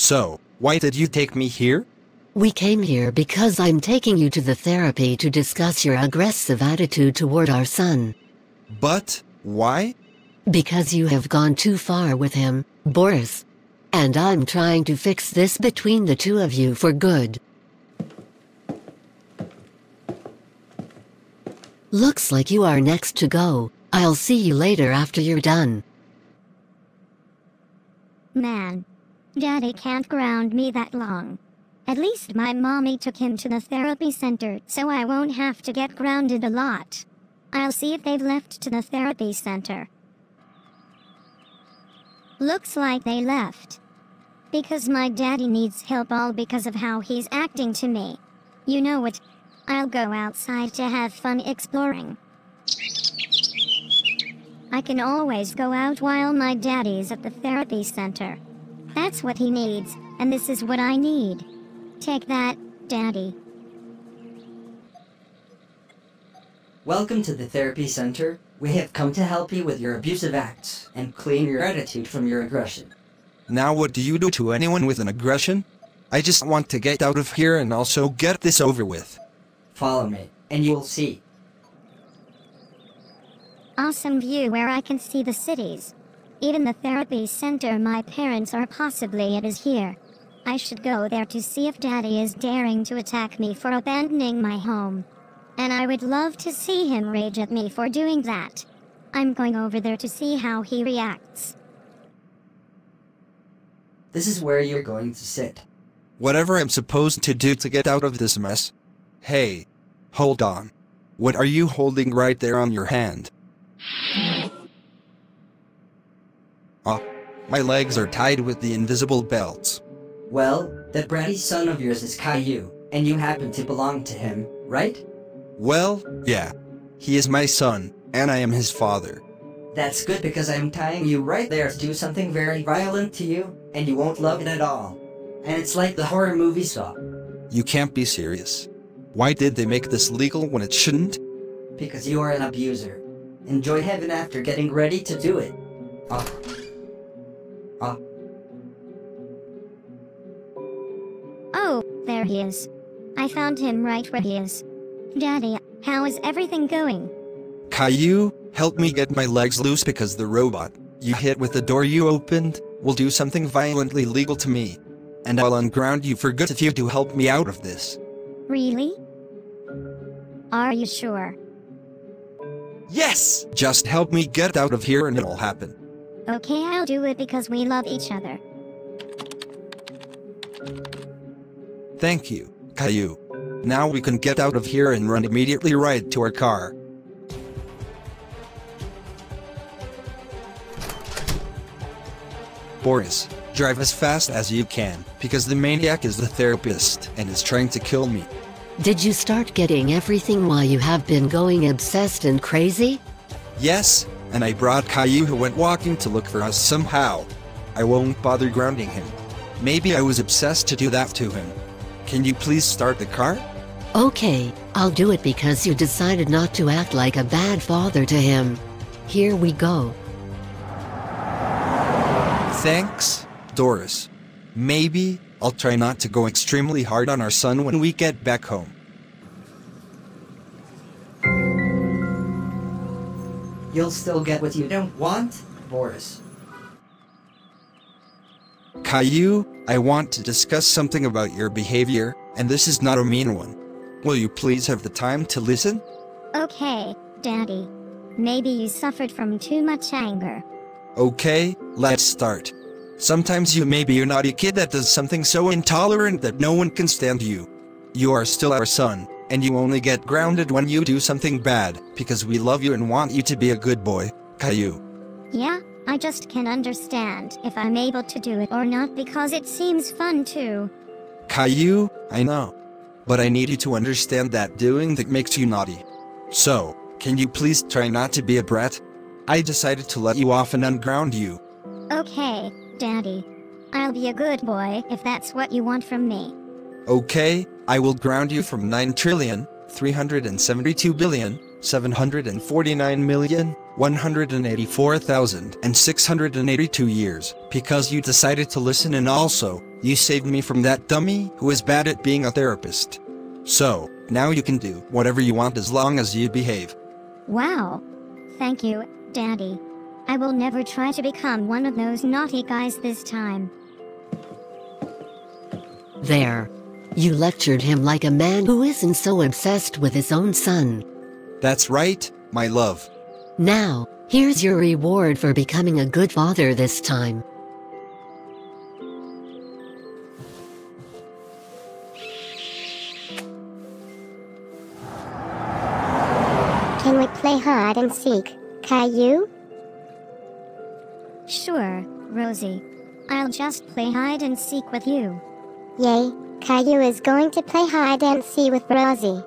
So, why did you take me here? We came here because I'm taking you to the therapy to discuss your aggressive attitude toward our son. But, why? Because you have gone too far with him, Boris. And I'm trying to fix this between the two of you for good. Looks like you are next to go. I'll see you later after you're done. Man. Daddy can't ground me that long. At least my mommy took him to the therapy center, so I won't have to get grounded a lot. I'll see if they've left to the therapy center. Looks like they left. Because my daddy needs help all because of how he's acting to me. You know what? I'll go outside to have fun exploring. I can always go out while my daddy's at the therapy center. That's what he needs, and this is what I need. Take that, daddy. Welcome to the therapy center. We have come to help you with your abusive acts and clean your attitude from your aggression. Now what do you do to anyone with an aggression? I just want to get out of here and also get this over with. Follow me, and you will see. Awesome view where I can see the cities. Even the therapy center my parents are possibly at is here. I should go there to see if daddy is daring to attack me for abandoning my home. And I would love to see him rage at me for doing that. I'm going over there to see how he reacts. This is where you're going to sit. Whatever I'm supposed to do to get out of this mess. Hey. Hold on. What are you holding right there on your hand? Ah, my legs are tied with the invisible belts. Well, that bratty son of yours is Caillou, and you happen to belong to him, right? Well, yeah. He is my son, and I am his father. That's good because I'm tying you right there to do something very violent to you, and you won't love it at all. And it's like the horror movie Saw. You can't be serious. Why did they make this legal when it shouldn't? Because you are an abuser. Enjoy heaven after getting ready to do it. Ah. Ah. Oh, there he is. I found him right where he is. Daddy, how is everything going? Caillou, help me get my legs loose because the robot you hit with the door you opened will do something violently legal to me. And I'll unground you for good if you do help me out of this. Really? Are you sure? Yes! Just help me get out of here and it'll happen. Okay, I'll do it because we love each other. Thank you, Caillou. Now we can get out of here and run immediately right to our car. Boris, drive as fast as you can, because the maniac is the therapist and is trying to kill me. Did you start getting everything while you have been going obsessed and crazy? Yes, and I brought Caillou who went walking to look for us somehow. I won't bother grounding him. Maybe I was obsessed to do that to him. Can you please start the car? Okay, I'll do it because you decided not to act like a bad father to him. Here we go. Thanks, Doris. Maybe I'll try not to go extremely hard on our son when we get back home. You'll still get what you don't want, Boris. Caillou, I want to discuss something about your behavior, and this is not a mean one. Will you please have the time to listen? Okay, Daddy. Maybe you suffered from too much anger. Okay, let's start. Sometimes you may be a naughty kid that does something so intolerant that no one can stand you. You are still our son, and you only get grounded when you do something bad, because we love you and want you to be a good boy, Caillou. Yeah, I just can't understand if I'm able to do it or not because it seems fun too. Caillou, I know. But I need you to understand that doing that makes you naughty. So, can you please try not to be a brat? I decided to let you off and unground you. Okay, Daddy. I'll be a good boy if that's what you want from me. Okay, I will ground you from 9 trillion, 372 billion, 749 million, 184,682 years, because you decided to listen and also, you saved me from that dummy who is bad at being a therapist. So, now you can do whatever you want as long as you behave. Wow. Thank you, Daddy. I will never try to become one of those naughty guys this time. There. You lectured him like a man who isn't so obsessed with his own son. That's right, my love. Now, here's your reward for becoming a good father this time. Can we play hide and seek, Caillou? Sure, Rosie. I'll just play hide and seek with you. Yay, Caillou is going to play hide and seek with Rosie.